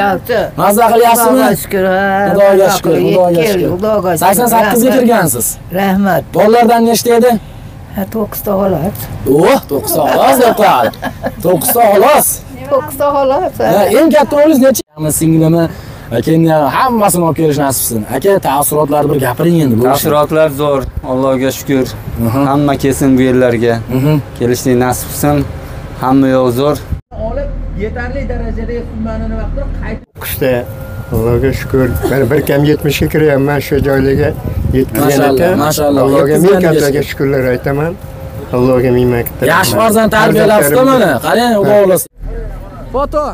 yaxshi Mazza qilyapsizmi? xudoga shukur Xudoga shukur, xudoga shukur. xudoga shukur. 88 ga Rahmat. kirgansiz. rahmat Dollardan nechta edi? ha to'qqizta xolos Oh, 9 ta xolos deb qo'yadi. 9 ta xolos. to'qqizta xolos Ha, eng katta o'g'lingiz necha? Singlimi? Keyin hammasini olib kelish nasib qilsin. Aka, taassurotlarni bir gapiring endi. Taassurotlar zo'r. Allohga shukur. Hamma kelsin bu yerlarga. Kelishlik nasib qilsin. Hamma yoq zo'r. Yetarli darajada summani nima qilib qaytib Qishda Allohga shukur. Men bir kam 70 ga kiryapman shu joylarga Mashalloh, ekan. mashalloh. Allohga ming kattaga shukurlar aytaman. Allohga ming marta. Yaxshi farzand tarbiyalabsiz-ku mana. Qarang, xudo xohlasa. Foto.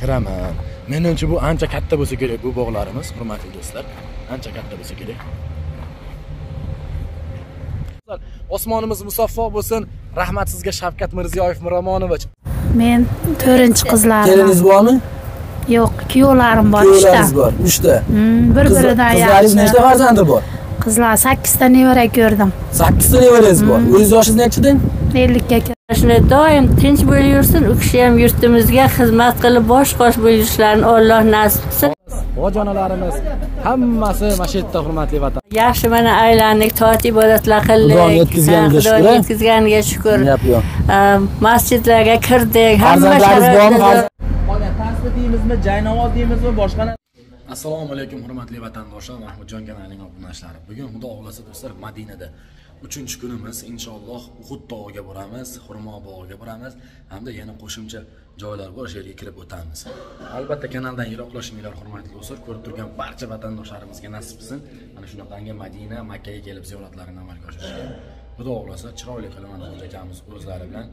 Kiraman. Menimcha bu ancha katta bo'lsa kerak bu bog'larimiz, hurmatli do'stlar. Ancha katta bo'lsa kerak. Osmonimiz musaffo bo'lsin. Rahmat sizga Shavkat Mirziyoyev Miromonovich. Men to'rtinchi qizlarim. Keliniz bormi? Yo'q, kuyovlarim bor Kuyovlaringiz uchta. bor. 3 ta. Hmm, Bir biridan Qizlaringiz nechta yaxshi. farzandi bor? Qizlar 8 ta nevara ko'rdim. 8 ta nevarangiz bor. O'zingiz yoshingiz nechida? 50 ga kirdim. Shuni doim tinch bo'lib yursin, u kishi ham yurtimizga xizmat qilib bosh qosh bo'lishlarini Alloh nasib qilsin. Ojonalarimiz hammasi mana shu yerda hurmatli vatan. Yaxshi mana aylandik, toat ibodatlar qildik. Xudo yetkazganiga Xudo shukur, a? yetkazganiga shukur. Masjidlarga kirdik. Hamma Farzandlaringiz bormi? sharoitlar- deymizmi jaynamoz deymizmi boshqa narsa assalomu alaykum hurmatli vatandoshlar mahmudjon kanalining obunachilari bugun xudo xohlasa do'stlar madinada uchinchi kunimiz. Inshaalloh uhud tog'iga boramiz xurmo bog'iga boramiz. Hamda yana qo'shimcha joylar bor o'sha yerga kirib o'tamiz. Albatta kanaldan yiroqlashinglar hurmatli do'stlar. Ko'rib turgan barcha vatandoshlarimizga nasib qilsin mana shunaqangi madina makkaga kelib ziyoratlarini amalga oshirishga. Xudo xohlasa chiroyli qilib mana xo'ja akamiz o'zlari bilan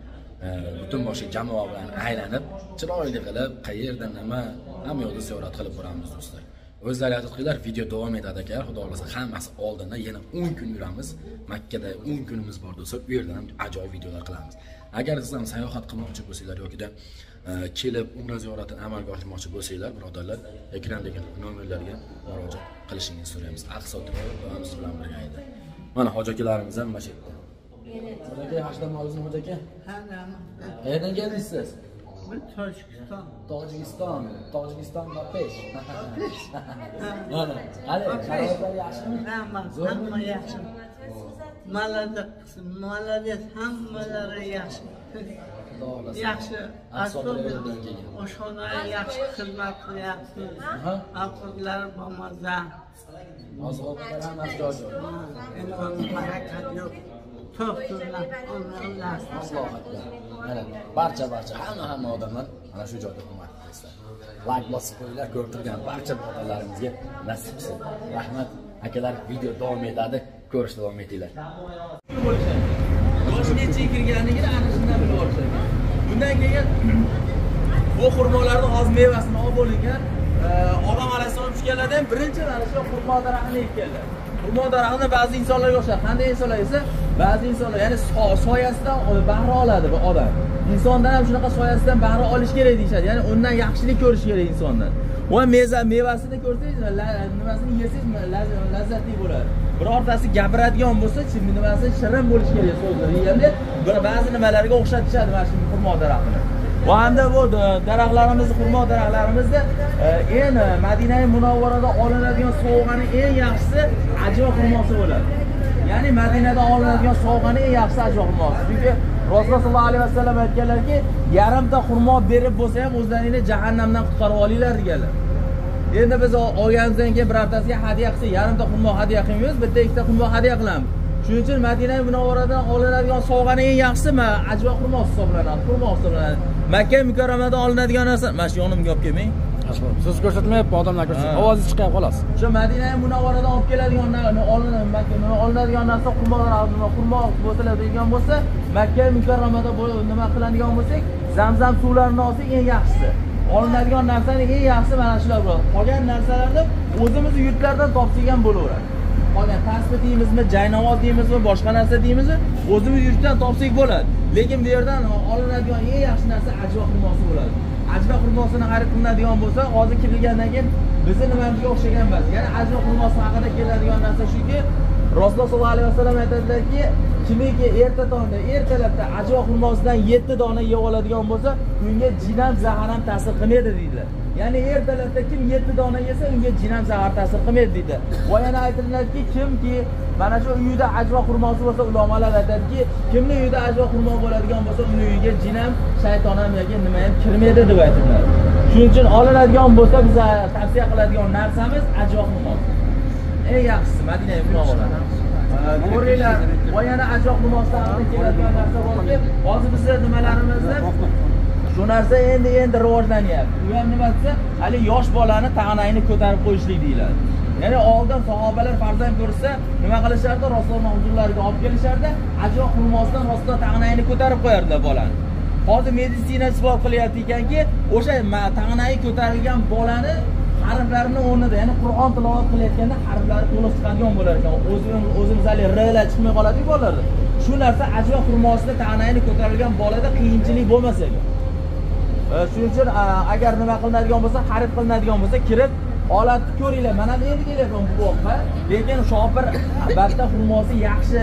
butun boshli jamoa bilan aylanib chiroyli qilib qayerda nima hamma yoqda ziyorat qilib boramiz do'stlar. O'zlari e'tiqod qilinglar video davom etadi ekan xudo xohlasa hammasi oldinda yana 10 kun yuramiz. Makkada 10 kunimiz bor do'stlar u yerdan ham ajoyib videolar qilamiz. Agar siz ham sayohat qilmoqchi bo'lsanglar yokida e, kelib umra ziyoratini amalga oshirmoqchi bo'lsanglar birodarlar ekrandagi nomerlarga murojaat qilishingizni so'raymiz. Aqsa bilan birga edi mana hoji akalarimiz ham mana shu yerda dam oldingizmi hoji aka. Qayerdan keldingiz siz? Tojikiston. Tojikiston tojikiston va pesh mana qani sharoitlar yaxshimi? Hamma yaxshi malades malades hammalari yaxshi. Yaxshi. Oshxona yaxshi xizmat qilyapti. Aha. ovqatlar bo'lmasa oziq ovqatlar joy. Harakat yo'q Allohu akbar. Mana barcha barcha hamma hamma odamlar mana shu joyda hurmat qilasizlar. Like bosib qo'yinglar, ko'rib turgan barcha birodarlarimizga nasib qilsin. Rahmat. Akalar video davom etadi. Ko'rishda davom etinglar. yoshi nechaga kirganligini ana shundan bilib olishadi bundan keyin bu xurmolarni hozir mevasini olib bo'lingan odam alayhissalom tushganlarida ham birinchi mana shu xurmo daraxtini ekkanlar xurmo daraxtini ba'zi insonlarga o'xshaydi qanday insonlar esa ba'zi insonlar ya'ni soyasidan bahra oladi bir odam. Insondan ham shunaqa soyasidan bahra olish kerak deyishadi. Ya'ni undan yaxshilik ko'rish kerak insondan. Va meza mevasini ko'rsangiz nimasini yesangiz lazzatli bo'ladi. Birortasi gapiradigan bo'lsa nimasi shirin bo'lishi kerak so'zlar deganda ba'zi nimalarga o'xshatishadi mana shu xurmo daraxtini. Va hamda bu daraxtlarimiz, daraxtlarimizni xurmo daraxtlarimizni e, eng madinai munavvarada olinadigan sovg'ani eng yaxshisi ajva xurmosi bo'ladi. Ya'ni madinada olinadigan sovg'ani eng yaxshisi ajva xurmosi. Chunki rasululloh sollallohu alayhi vasallam aytganlarki yarimta xurmo berib bo'lsa ham o'zlaringni jahannamdan qutqarib olinglar deganlar. Endi biz olganimizdan keyin birortasiga hadya qilsak yarimta xurmo hadya qilmaymiz bitta ikkita xurmo hadya qilamiz. Shuning uchun madina munavvaradan olinadigan sovg'ani eng yaxshisi ma- ajva xurmosi hisoblanadi xurmo hisoblanadi. Makka mukarramadan olinadigan narsa mana shu yonimga olib kelmang Siz ko'rsatmayapti, odamlar. Ha. Ovozingiz chiqyapti xolos. o'sha madina munavvaradan olib keladigan olinadigan narsa xurmo nima xurmo bo'ladigan bo'lsa makka mukarramada nima qiladigan bo'lsak zamzam suvlarini olsak eng yaxshisi olinadigan narsani eng yaxshisi mana shular bo'ladi qolgan narsalarni o'zimiz yurtlardan ham bo'laveradi qolgan tasbih deymizmi jaynamoz deymizmi boshqa narsa deymizmi o'zimiz yurtdan topsak bo'ladi. Lekin bu yerdan olinadigan eng yaxshi narsa ajva xurmosi bo'ladi. Ajva xurmosini xarid qilinadigan bo'lsa hozir kirilgandan keyin bizni nimamizga o'xshagan emas. Ya'ni ajva xurmosi haqida keladigan narsa shuki rasululloh sollallohu alayhi vasallam aytadilarki kimiki erta tongda ertalabda ajva xurmosidan yetti dona yeb oladigan bo'lsa unga jin ham zahar ham ta'sir qilmaydi deydilar. Ya'ni ertalabda kim yetti dona yesa unga jin ham zahar ta'sir qilmaydi deydi. Va yana aytiladiki kimki mana shu uyida ajvo xurmosi bo'lsa ulamolar aytadiki kimni uyida ajvo xurmo bo'ladigan bo'lsa uni uyiga jin ham shayton ham yoki nima ham kirmaydi deb aytiladi shuning uchun olinadigan bo'lsa biza tavsiya qiladigan narsamiz ajvo xurmosi eng yaxshisi madina ko'ringlar va yana ajoq munosabati keladigan narsa borki hozir bizni nimalarimizni shu narsa endi endi rivojlanyapti. U ham nima desa haligi yosh bolani tag'anangni ko'tarib qo'yishlik deyiladi. Ya'ni oldin sahobalar farzand ko'rsa nima qilishardi? Rasululloh huzurlariga olib kelishardi. Ajoq xurmosidan rasululloh tag'anangni ko'tarib qo'yardilar bolani. Hozir meditsina isbot qilyapti ekanki o'sha ma- ko'tarilgan bolani harflarini o'rnida ya'ni qur'on tilovat qilayotganda harflari to'liq chiqadigan bo'lar ekan. O'zini o'zimiz haligi rlar chiqmay qoladiku bolalarda shu narsa ajva xurmosida tag'anagini ko'tarilgan bolada qiyinchilik bo'lmas ekan. Shuning uchun e, agar nima qilinadigan bo'lsa xarid qilinadigan bo'lsa kirib holatni ko'ringlar. Mana bu endi kelyapman bu boqqa lekin shopir albatta xurmosi yaxshi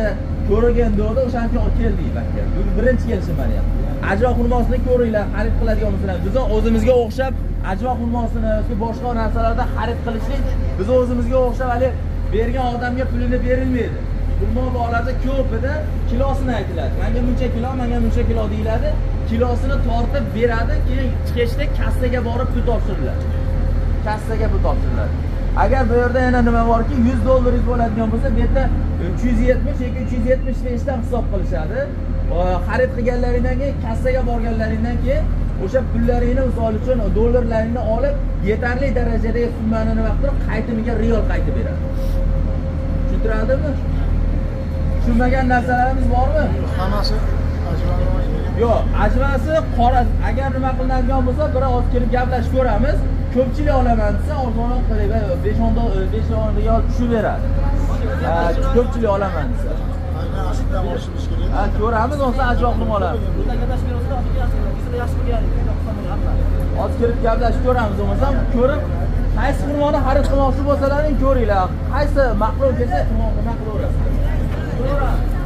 ko'rgin dedi o'shaning uchun olib keldik bakka bu birinchi kelishim mani ham. Ajva xurmosini ko'ringlar xarid qiladigan bo'lsalar bizni o'zimizga o'xshab ajva xurmosini yoki boshqa narsalardan xarid qilishlik biz o'zimizga o'xshab haligi bergan odamga pulini berilmaydi. Xurmo ko'p ko'pida kilosini aytiladi. Manga buncha kilo manga buncha kilo deyiladi. Kilosini tortib beradi keyin chiqishda kassaga borib pul topshiriladi kassaga pul topshiriladi agar bu yerda yana nima borki yuz dollaringiz bo'ladigan bo'lsa bu yerda uch yuz yetmish yoki uch yuz yetmish beshdan hisob qilishadi. Va xarid qilganlaringdan keyin kassaga borganlaringdan keyin o'sha pullaringni misol uchun dollarlaringni olib yetarli darajadagi summani nima qilib turib qaytimiga real qaytib beradi. Tushuntiradimi? Tushunmagan narsalarimiz bormi? Hammasi yo'q ajrasi qora. Agar nima qilinadigan bo'lsa bir oz kelib gaplashib ko'ramiz. Ko'pchilik olaman desa arzonroq qilib besh o'n besh o'n e, riyol tushib beradi ko'pchilik olaman desa. Ha ko'ramiz bo'lsa qilib olamiz. Oz kirib gaplashib ko'ramiz bo'lmasam ko'rib qaysi xurmoni xarid qilmoqchi bo'lsalaring ko'ringlar. Qaysi maqlov kelsa nima qilaverasiz ko'ramiz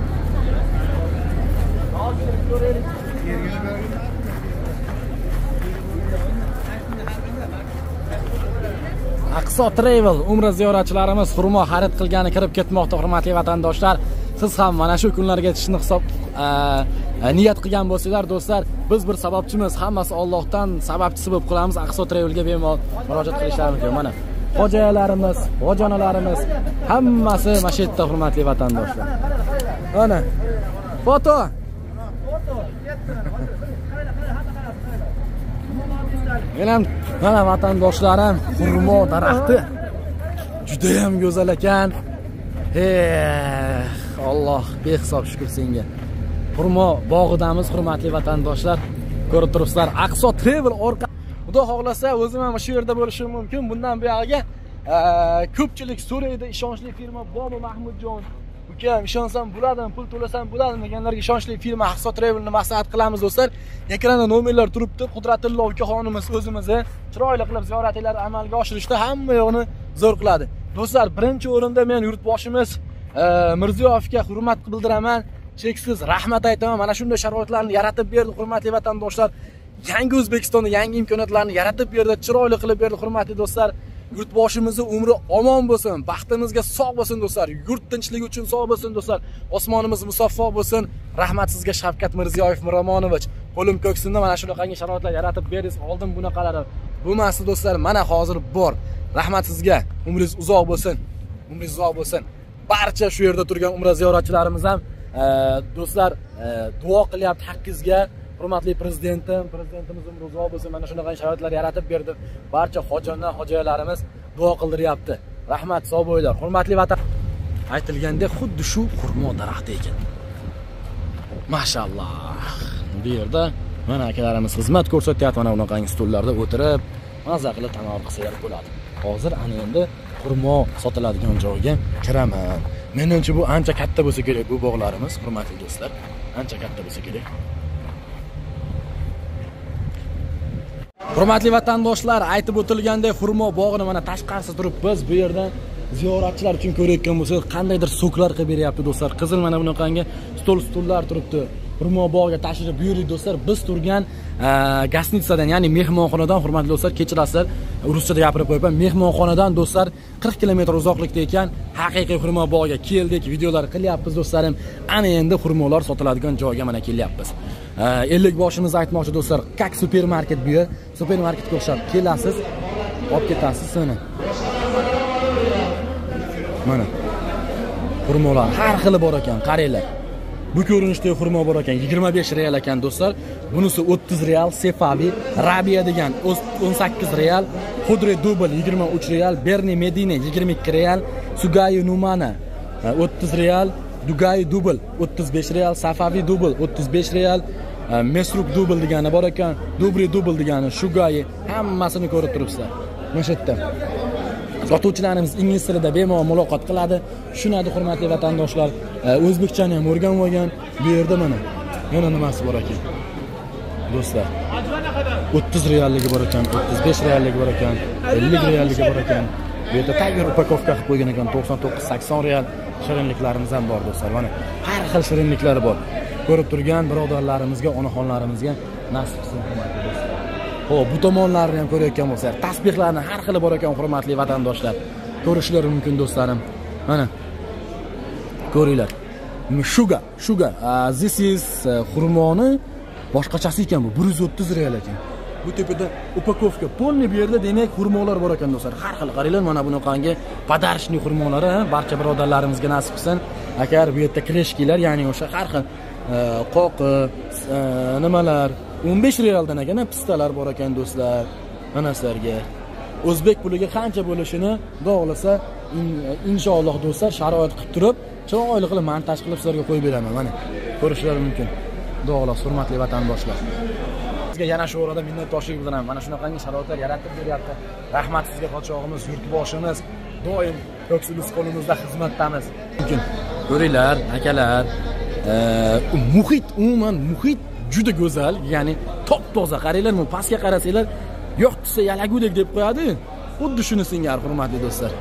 hozir aqso travel umra ziyoratchilarimiz xurmo xarid qilgani kirib ketmoqda hurmatli vatandoshlar. Siz ham mana shu kunlarga yetishishni hisob e, e, niyat qilgan bo'lsanglar do'stlar biz bir sababchimiz hammasi ollohdan sababchisi bo'lib qolamiz. Aqso travelga bemalol murojaat qilishlari mumkin mana xo'jayalarimiz hojonalarimiz hammasi mana shu yerda hurmatli vatandoshlar. Mana foto. Menam mana vatandoshlarim xurmo daraxti. Judayam go'zal ekan. He alloh behisob shukur senga. Xurmo bog'idamiz hurmatli vatandoshlar. Ko'rib turibsizlar aqso travel orqa. Xudo xohlasa o'zim ham shu yerda bo'lishim mumkin. Bundan buyog'iga ko'pchilik so'raydi ishonchli firma bormi mahmudjon ukam ishonsam bo'ladimi pul to'lasam bo'ladimi deganlarga ishonchli firma aqso travelni maslahat qilamiz do'stlar. Ekranda nomerlar turibdi. Qudratillo ukaxonimiz o'zimizni chiroyli qilib ziyoratinglar amalga oshirishda hamma yoqni zo'r qiladi. Do'stlar birinchi o'rinda men yurtboshimiz e, mirziyoyevga hurmat bildiraman. Cheksiz rahmat aytaman. Mana shunday sharoitlarni yaratib berdi hurmatli vatandoshlar. Yangi o'zbekistonda yangi imkoniyatlarni yaratib berdi chiroyli qilib berdi hurmatli do'stlar. Yurtboshimizni umri omon bo'lsin baxtimizga sog' bo'lsin do'stlar. Yurt tinchligi uchun sog' bo'lsin do'stlar. Osmonimiz musaffo bo'lsin. Rahmat sizga shavkat mirziyoyev miromonovich. Qo'lim ko'ksimda mana shunaqangi sharoitlar yaratib berdingiz. Oldin bunaqalari. Bo'lmasdi do'stlar mana hozir bor. Rahmat sizga. Umringiz uzoq bo'lsin. Umringiz uzoq bo'lsin. Barcha shu yerda turgan umra ziyoratchilarimiz ham e, eh, do'stlar e, duo qilyapti haqqingizga. Hurmatli prezidentim prezidentimiz umri uzoq bo'lsin mana shunaqa sharoitlar yaratib berdi. Barcha hojona hojayalarimiz duo qildiryapti. Rahmat sog' bo'linglar. Hurmatli vatan aytilgandek xuddi shu xurmo daraxti ekan. Mashalloh. Bu yerda mana akalarimiz xizmat ko'rsatyapti. Mana bunaqangi stullarda o'tirib maza qilib tanovul qilsalar bo'ladi. Hozir ana endi xurmo sotiladigan joyga kiraman. Menimcha bu ancha katta bo'lsa kerak bu bog'larimiz hurmatli do'stlar. Ancha katta bo'lsa kerak. Hurmatli vatandoshlar aytib o'tilgandek xurmo bog'ini mana tashqarisida turibmiz bu yerdan ziyoratchilar uchun ko'rayotgan bo'lsangiz qandaydir soklar qilib beryapti do'stlar. Qizil mana bunaqangi stol stullar turibdi. Xurmo tashrif buyurdik do'stlar. Biz turgan e, gastnitsadan ya'ni mehmonxonadan hurmatli do'stlar kechirasizlar. Ruschada gapirib qo'yibman mehmonxonadan do'stlar 40 kilometr uzoqlikda ekan haqiqiy xurmo bog'iga keldik. Videolar qilyapmiz do'stlarim. Ana endi xurmolar sotiladigan joyga mana kelyapmiz. E, ellik boshimizni aytmoqchi do'stlar. Как supermarket bu yer. Supermarketga o'xshab kelasiz. Olib ketasiz seni. mana. Xurmolar har xili bor ekan qaranglar. Bu ko'rinishdagi xurmo bor ekan. 25 real ekan do'stlar. Bunisi 30 real sefabi rabia degan 18 real xudri dubl 23 real berni medina 22 real sugayi numana e, o'ttiz 30 real dugayi dubl 35 real safavi dubl 35 real mesruk dubl degani bor ekan. Dubri dubl degani shugayi hammasini ko'rib turibsizlar. Mana shu yerda. Sotuvchilarimiz ingliz tilida bemalol muloqot qiladi. Tushunadi hurmatli vatandoshlar. Э, o'zbekchani ham o'rganib olgan bu yerda mana yana nimasi bor ekan do'stlar 30 realligi bor ekan 35 realligi bor ekan 50 realligi bor ekan bu yerda tagir upakovka qilib qo'ygan ekan 99 80 real shirinliklarimiz ham bor do'stlar mana har xil shirinliklar bor ko'rib turgan birodarlarimizga onaxonlarimizga nasib qilsin hurmatli do'stlar Xo'p, bu tomonlarni ham ko'rayotgan bo'lsanglar, tasbehlarni har xili bor ekan, hurmatli vatandoshlar. Ko'rishlari mumkin do'stlarim. Mana. Ko'ringlar. Mm, shuga, shuga. Uh, this is uh, xurmoni boshqachasi ekan bu 130 real ekan. Bu tepada upakovka полный bu yerda demak xurmolar bor ekan do'stlar. Har xil qaranglar, mana bunaqangi подарочный xurmolari, ha, barcha birodarlarimizga nasib qilsin. Agar bu yerda kreshkilar, ya'ni o'sha har xil uh, qoqi, nimalar 15 realdan ekan pistalar bor ekan do'stlar mana sizlarga o'zbek puliga qancha bo'lishini xudo xohlasa inshaalloh do'stlar sharoit qilib turib chiroyli qilib montaj qilib sizlarga qo'yib beraman mana. Ko'rishlari mumkin. Xudo xohlasa hurmatli vatandoshlar. Sizga yana shu orada minnatdorchilik bildiraman mana shunaqangi sharoitlar yaratib beryapti. Rahmat sizga podshohimiz yurtboshimiz. Doim ko'ksimiz qo'limizda xizmatdamiz. Mumkin. Ko'ringlar akalar muhit umuman muhit juda go'zal ya'ni top toza qaranglar bu pastga qarasanglar yo'q desa yalagudek deb qo'yadi. Xuddi shuni singari hurmatli do'stlar.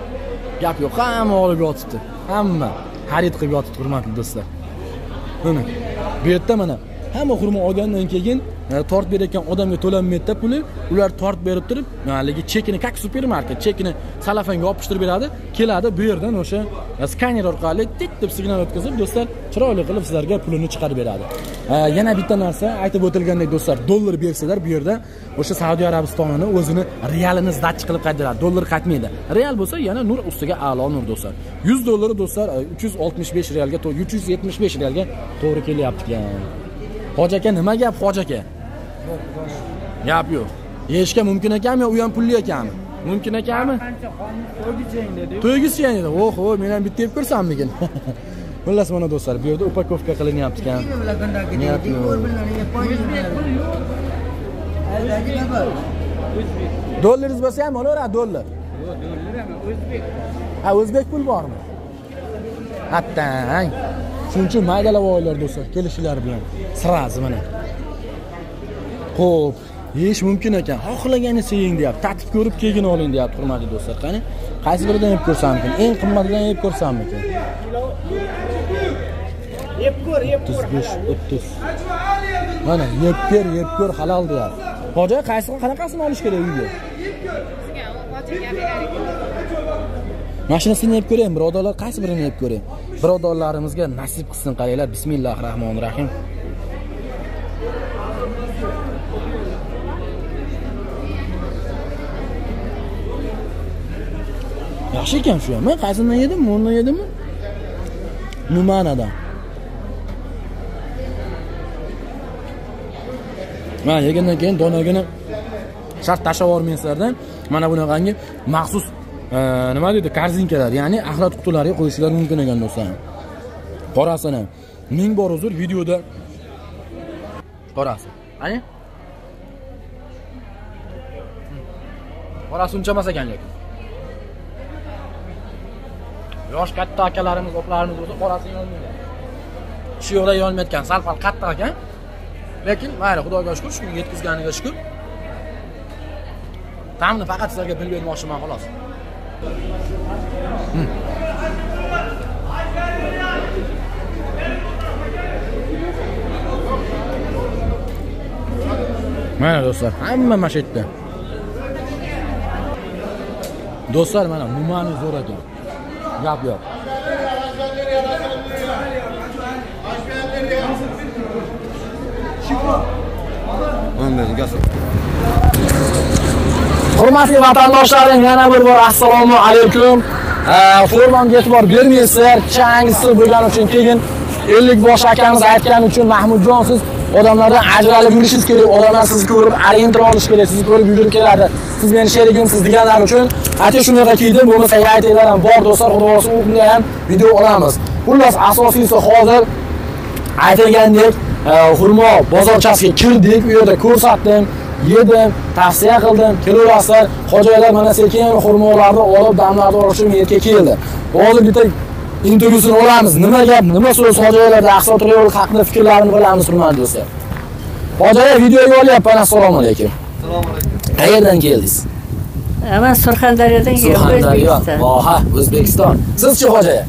Gap yo'q hamma olib yotibdi. Hamma. Xarid qilib yotibdi hurmatli do'stlar. Mana bu yerda mana hamma xurmo olgandan keyin E, tortib berayotgan odamga to'lanmaydida puli ular tortib berib turib haligi chekini как supermarket chekini salafanga yopishtirib beradi keladi bu yerdan o'sha e, skaner orqali tik deb signal o'tkazib do'stlar chiroyli qilib sizlarga pulini chiqarib beradi. E, yana bitta narsa aytib o'tilgandek do'stlar dollar bersalar bu yerda o'sha saudiya arabistonini o'zini realini sdatchi qilib qaytaradi. Dollar qaytmaydi. Real bo'lsa yana nur ustiga a'lo nur do'stlar. 100 dollari do'stlar e, 365 realga to- 375 realga to'g'ri kelyapti ekan hoji aka nima gap hoji aka? Gap yo'q yeyishga mumkin ekanmi u ham pulli ekanmi mumkin ekanmi to'ygizchang dedi. Oho men ham bitta yeb ko'rsammikin xullas mana do'stlar bu yerda upakovka qilinyapti ekan yo'q. dollaringiz bo'lsa ham olaveradi dollar. Ha o'zbek pul bormi attang shuning uchun maydalab olinglar do'stlar kelishinglar bilan srazi mana Xo'p, yeyish mumkin ekan. Xohlaganingizcha yeng deyapti. Tatib ko'rib keyin oling deyapti, hurmatli do'stlar. Qani, qaysi biridan yeb ko'rsammikin? Eng qimmatidan yeb ko'rsammikin? Yeb ko'r, yeb ko'r. 30. Mana, yeb ko'r, yeb ko'r halol deyapti. Hoji, qaysi qanaqasini olish kerak uyga? Mashinasini yeb ko'raymi, birodarlar, qaysi birini yeb ko'ray? Birodarlarimizga nasib qilsin qaranglar. Bismillahir rohmanir rohim. Yaxshi ekan shu ham. Qaysidan yedim bundan yedimmi? Numanadan mana yegandan keyin donagini shart tashlab yubormaysizlardan mana bunaqangi maxsus e, nima deydi korzinkalar ya'ni axlat qutilariga qo'yishlar mumkin ekan do'stlar. Qorasini ming bor uzr videoda. Qorasi. Ani qorasi uncha emas ekan lekin. Yosh katta akalarimiz opalarimiz o'zi qorasini yolmaydi shu yoqda yonmayotgan sal pal qattiq ekan lekin mayli xudoga shukur shu yetkazganiga shukur. Ta'mni faqat sizlarga bilib bermoqchiman xolos. Hmm. Mana do'stlar hamma mana shu yerda do'stlar mana numani zo'r ekan gap yo'q hurmatli vatandoshlarim yana bir bor assalomu alaykum formamga e'tibor bermaysizlar chang issiq bo'lgani uchun keyin ellik bosh akamiz aytgani uchun mahmudjon siz odamlardan ajralib yurishingiz kerak odamlar sizni ko'rib orientir olishi kerak sizni ko'rib yugurib keladi. Siz meni sherigimsiz deganlar uchun ayting shunaqa kiydim bo'lmasa aytinglar ham bor do'stlar xudo xohlasa unda ham video olamiz. Xullas asosiysi hozir aytilgandek e, xurmo bozorchasiga kirdik u yerda ko'rsatdim yedim tavsiya qildim. Kelaverasizlar hojilar mana sekin xurmolarni olib damlarni olish uchun yerga keldi. Hozir bitta intervyusini olamiz. Nima gap nima so'z? Hojilarda aqsot yo'l haqida fikrlarini bilamiz hurmatli do'stlar. Hojilar videoga olyapman. Assalomu alaykum. Qayerdan keldingiz? Man surxondaryodan surxondaryo. Oha o'zbekiston. Sizchi hojiya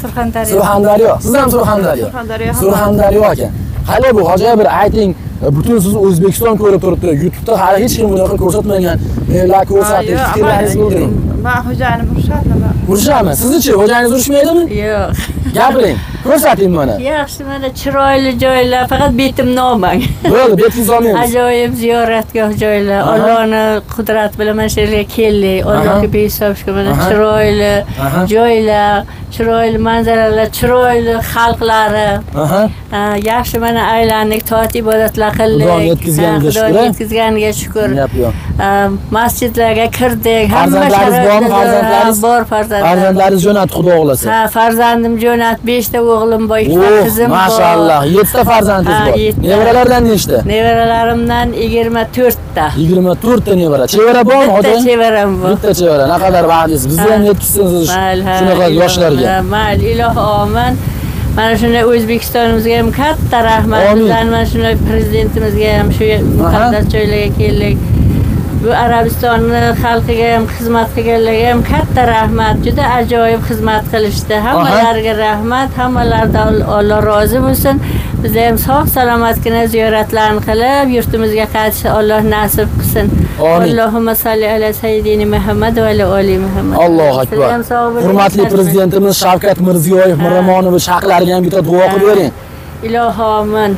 surxondaryo. Surxondaryo. Siz ham surxondaryo. Surxondaryo surxondaryo ekan qani bu hojiya bir ayting. Butun sizni o'zbekiston ko'rib turibdi. Youtubeda hali hech kim bunaqa ko'rsatmagan. Menlar ko'rsatdik fikrlaringizni bildiring man xo'jayinim urishadimi urishami sizni-chi xo'jayingiz urishmaydimi yo'q. Gapiring ko'rsating mana yaxshi mana chiroyli joylar faqat betimni olmang bo'ldi betingizni olmaymiz ajoyib ziyoratgoh joylar. Allohni qudrati bilan mana shu yerga keldik. Allohga behisob shukur mana chiroyli joylar chiroyli manzaralar chiroyli xalqlari. Yaxshi mana aylandik toat ibodatlar qildik. Xudo yetkazganiga Ha, xudo shukur. yetkazganiga shukur. Masjidlarga kirdik. Bormi, sharoitlar- farzandlaringiz? Ha, bor farzandlarim farzandlaringiz jo'natdi xudo xohlasa ha farzandim jo'nat beshta o'g'lim bor ikkita oh qizim bor. mashalloh yettita farzandingiz bor. nevaralardan nechta? Nevaralarimdan yigirma to'rtta. Yigirma to'rtta nevara. Chevara bormi bitta hojiya chevaram bor. Bitta chevara. Naqadar baxtlisiz bizni ham ha, shunaqa yoshlarga. mayli iloh omin. Mana shunday o'zbekistonimizga ham katta rahmat. Amin. bizlarni mana shunday prezidentimizga ham shu muqaddas joylarga keldik bu arabistonni xalqiga ham xizmat qilganlarga ham katta rahmat. Juda ajoyib xizmat qilishdi. Hammalariga rahmat. Hammalaridan alloh rozi bo'lsin. Bizda ham sog' salomatgina ziyoratlarni qilib yurtimizga qaytishni alloh nasib qilsin. Amin. allohumma solli ala sayyidina muhammad va ala oli muhammad. Allohu akbar. Hurmatli prezidentimiz shavkat mirziyoyev mirzamonovich haqlariga ham bitta duo qilib bering. Ilohi omin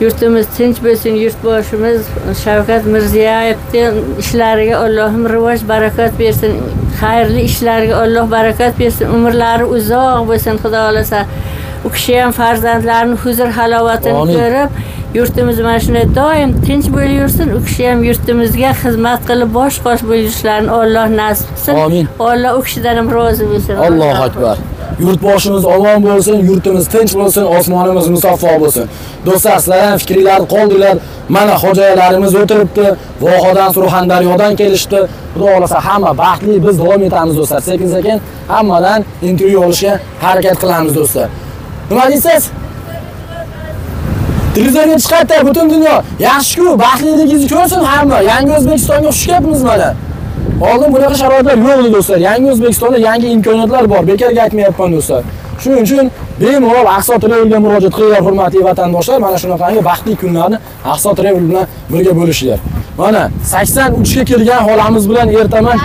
yurtimiz tinch bo'lsin yurtboshimiz shavkat mirziyoyevni ishlariga allohim rivoj barakot bersin. Xayrli ishlariga alloh barakat bersin. Umrlari uzoq bo'lsin xudo xohlasa. U kishi ham farzandlarini huzur halovatini ko'rib yurtimiz mana shunday doim tinch bo'lib yursin. U kishi ham yurtimizga xizmat qilib bosh qosh bo'lishlarini alloh nasib qilsin. Amin. alloh u kishidan ham rozi bo'lsin. Allohu akbar yurtboshimiz omon bo'lsin yurtimiz tinch bo'lsin osmonimiz musaffo bo'lsin. Do'stlar sizlar ham fikringlarni qoldiringlar mana xo'jayinlarimiz o'tiribdi. Vohadan surxondaryodan kelishdi xudo xohlasa hamma baxtli biz davom etamiz do'stlar. Sekin sekin hammadan intervyu olishga harakat qilamiz do'stlar. Nima deysiz? Televizorga chiqadi butun dunyo. Yaxshi-ku baxtliligingizni ko'rsin hamma. Yangi o'zbekistonga xush kelibmiz mana. Oldin bunaqa sharoitlar yo'q edi do'stlar. Yangi o'zbekistonda yangi imkoniyatlar bor. Bekorga aytmayapman do'stlar. Shuning uchun bemalol aqso travelga murojaat qilinglar hurmatli vatandoshlar. Mana shunaqangi baxtli kunlarni aqso travel bilan birga bo'lishinglar. Mana 83 ga kirgan xolamiz bilan ertaman.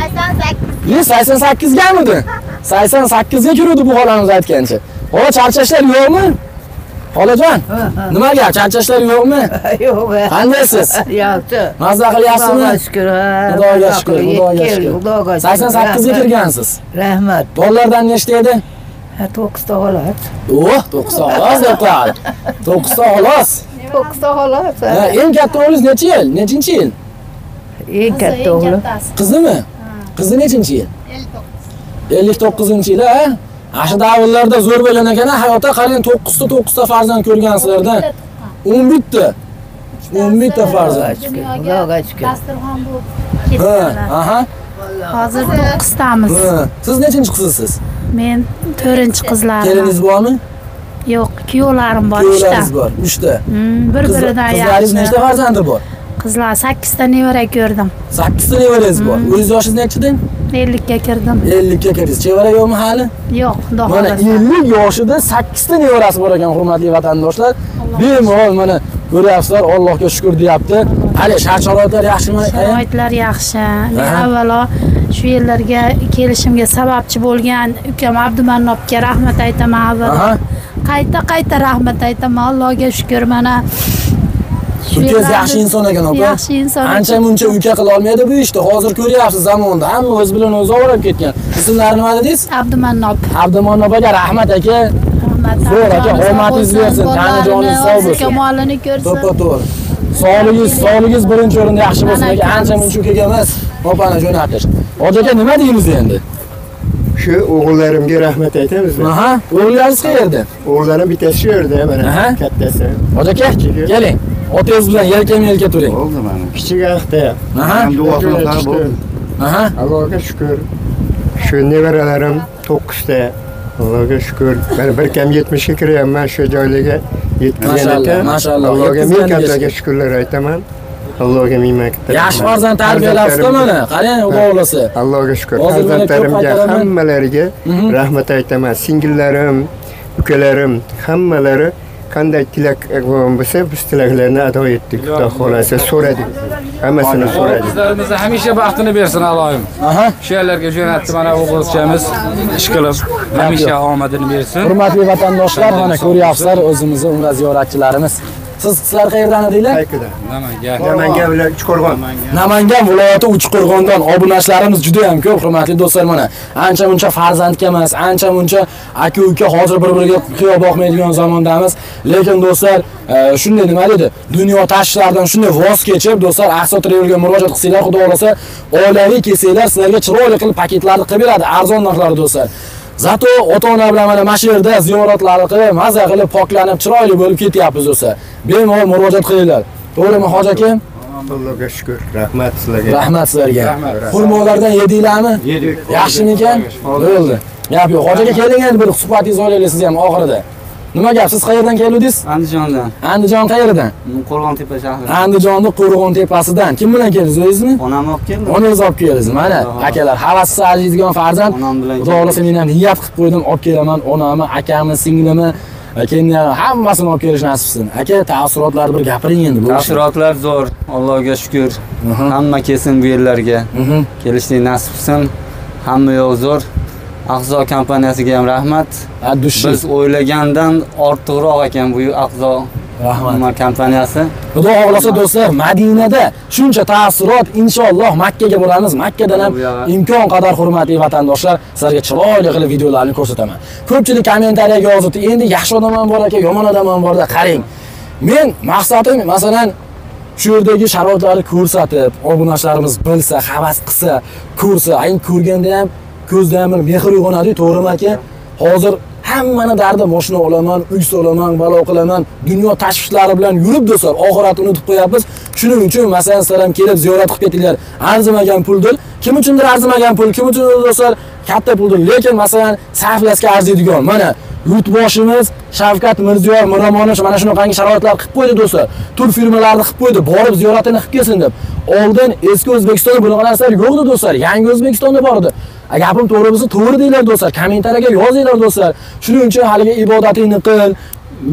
Ye 88 gamidi 88 ga kiruvdi bu xolamiz aytgancha. Xola charchashlar yo'qmi xolajon nima gap charchashlar yo'qmi yo'q qandaysiz? Yaxshi mazza qilyapsizmi? Xudoga shukur xudoga shukur xudoga shukur. xudoga shukur. 88 ga kirgansiz. Rahmat. Dollardan nechta edi Ha, to'qqizta xolos oh 9 ta xolos deb qo'yadi 9 ta xolos to'qqizta xolos Ha, eng katta o'g'lingiz necha yil? Nechinchi yil? Eng katta o'g'lim qizimi qizi nechinchi yil? 59 yil ha ana shu davrlarda zo'r bo'lgan ekan hayotda qarang 9 ta 9 ta farzand ko'rgansizlarda 11 ta 11 ta farzand. xudoga shukur dasturxon bo'lib ketganlar aha. Hozir to'qqiztamiz. Siz nechinchi qizsiz? Men to'rtinchi qizlarim. Keliningiz bormi? Yo'q kuyovlarim bor uchta. Kuyovlaringiz bor 3 ta Hmm, bir biridan qizlaringiz yaxshi nechta farzandi bor? Qizlar, 8 ta nevara ko'rdim. sakkizta nevarangiz bor. O'zingiz yoshingiz nechida 50 ga kirdim. ellikka kirdingiz chevara yo'qmi hali Yo'q, xudo mana ellik yoshida sakkizta nevarasi bor ekan hurmatli vatandoshlar bemalol mana ko'ryapsizlar allohga shukur deyapti hali shart sharoitlar yaxshimi? Sharoitlar yaxshi. Men avvalo shu yerlarga kelishimga sababchi bo'lgan ukam Abdumannobga rahmat aytaman avvalo. Qayta qayta rahmat aytaman. Allohga shukur mana yerlarni- yaxshi inson ekan opa Yaxshi inson. ancha muncha uka qila olmaydi bu ishni hozir ko'ryapsiz zamonda hamma o'zi bilan o'zi oborib ketgan ismlari nima dedingiz Abdumannob. abdumon opaga rahmat aka Rahmat. Zo'r aka, omadingiz bersin, tani joningiz sog' bo'lsin. Kamolini ko'rsin. to'ppa to'g'ri sog'ligingiz sog'ligingiz birinchi o'rinda yaxshi bo'lsin aka ancha muncha ukaga emas opani jo'natish hoji aka nima deymiz endi Shu o'g'illarimga rahmat aytamizmi? aha o'g'illarimiz qayerda O'g'illarim bittasi shu yerda Aha. mana kattasi. hoji aka keling otangiz bilan yelkama yelka turing Bo'ldi mana. Kichik ahda. duo qilinglar bo'ldi. aha Allohga shukur. Shu nevaralarim 9 ta. Allohga shukur. Men bir kam 70 ga kiryapman shu joylarga Mashallah, ekan. Allohga ming kattaga shukurlar aytaman. Allohga ming marta. yaxshi farzand tarbiyalayapsizda mana qarang xudo xohlasa Allohga shukur. Farzandlarimga hammalariga Mhm. rahmat aytaman. Singillarim, ukalarim hammalari qanday tilak bo'lsa biz tilaklarni ado etdik. Xudo xolasa so'radik. Hammasini so'radik. Bizlarimizni hamisha baxtini bersin Allohim. aha Shu yerlarga jo'natdi mana o'g'ilchamiz ish qilib hamisha omadini bersin. hurmatli vatandoshlar mana ko'ryapsizlar o'zimizni umra ziyoratchilarimiz siz sizlar qayerdan edinglar? Qayerdan? Namangan. Namangan viloyati Uchqo'rg'on. namangan viloyati uchqo'rg'ondan obunachilarimiz juda ham ko'p hurmatli do'stlar. Mana ancha muncha farzandga emas ancha muncha aka uka hozir bir biriga qiyo boqmaydigan zamondamiz. Lekin do'stlar e, shunday nima deydi dunyo tashvishlaridan shunday voz kechib do'stlar aqsa yo'lga murojaat qilsanglar xudo xohlasa oilaviy kelsanglar sizlarga chiroyli qilib paketlarni qilib beradi arzon narxlarda do'stlar Zato ota-ona bilan mana mana shu yerda ziyoratlarni qilib, maza qilib, poklanib, chiroyli bo'lib ketyapmiz do'stlar. Bemalol murojaat qilinglar. To'g'rimi, hoji aka? Allohga shukur. Rahmat sizlarga. Rahmat sizlarga. Xurmolardan yedinglarmi? Yedik. Yaxshimikan? Bo'ldi. Gap yo'q. Hoji aka keling endi bir suhbatingizni olaylik siz ham oxirida. Nima gap? Siz qayerdan keldingiz? Andijondan, Andijon qayeridan? Qo'rg'ontepa shahri. Andijonni Qo'rg'on tepasidan. Kim bilan keldingiz o'zingizmi? Onam olib keldi. Onangiz olib keldingiz. Mana akalar, havassiz arziydigan farzand. Onam bilan Xudo xohlasa men ham niyat qilib qo'ydim, olib kelaman onamni, akamni, singlimni, keyin hammasini olib kelish nasib qilsin. Aka, taassurotlarni bir gapiring endi bu. Taassurotlar zo'r. Allohga shukur. Hamma kelsin bu yerlarga. Kelishlik nasib qilsin. Hamma yoq zo'r. Aqzo kompaniyasiga ham rahmat. Biz o'ylagandan ortiqroq ekan bu Aqzo Rahmat. kompaniyasi. Xudo xohlasa do'stlar, Madinada shuncha taassurot inshaalloh Makkaga boramiz. Makkadan ham imkon qadar hurmatli vatandoshlar sizlarga chiroyli qilib videolarni ko'rsataman. Ko'pchilik kommentariyaga yozibdi, endi yaxshi odam ham bor ekan, yomon odam ham borda, qarang. Men maqsadim masalan shu yerdagi sharoitlarni ko'rsatib, obunachilarimiz bilsa, havas qilsa, ko'rsa, ayni ko'rganda ham ko'zda ham bir mehr uyg'onadi, to'g'rimi aka? Hozir hammani dardi mashina olaman, uy solaman, balo qilaman, dunyo tashvishlari bilan yurib do'stlar, oxiratni unutib qo'yapmiz. Shuning uchun masalan sizlar ham kelib ziyorat qilib ketinglar. Arzimagan puldir. Kim uchundir arzimagan pul, kim uchundir do'stlar katta puldir. Lekin masalan sarflashga arziydigan. Mana yurtboshimiz Shavkat Mirziyoyev Miromonovich mana shunaqangi sharoitlar qilib qo'ydi do'stlar. Tur firmalarni qilib qo'ydi, borib ziyoratini qilib kelsin deb. Oldin eski O'zbekistonda bunaqa narsalar yo'q edi do'stlar. Yangi O'zbekistonda bor edi. Gapim to'g'ri bo'lsa, to'g'ri denglar do'stlar. Kommentariyaga yozinglar do'stlar. Shuning uchun haligi ibodatingni qil,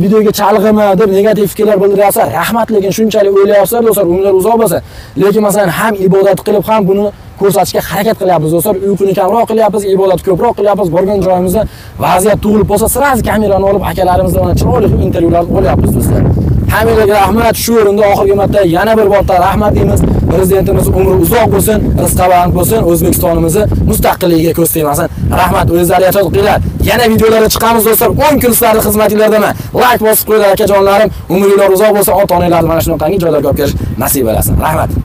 videoga chalg'ima deb negativ fikrlar bildiryapsa Rahmat, lekin shunchalik o'ylayapsizlar do'stlar, umrlar uzoq bo'lsa. Lekin masalan ham ibodat qilib ham buni ko'rsatishga harakat qilyapmiz do'stlar. Uyquni kamroq qilyapmiz, ibodat ko'proq qilyapmiz. Borgan joyimizda vaziyat tug'ilib bo'lsa, сразу kamerani olib akalarimizdan mana chiroyli intervyular olyapmiz do'stlar. Hammaga rahmat. Shu o'rinda oxirgi marta yana bir bor rahmat deymiz. Prezidentimiz umri uzoq bo'lsin, rizqi baland bo'lsin, O'zbekistonimizni mustaqilligiga ko'z tegmasin. Rahmat, o'zlari e'tiroz qilinglar. Yana videolarda chiqamiz do'stlar. 10 kun sizlarning xizmatinglardaman. Like bosib qo'yinglar akajonlarim. Umringlar uzoq bo'lsin, ota-onanglarni mana shunaqangi joylarga olib kelish nasib etasin. Rahmat.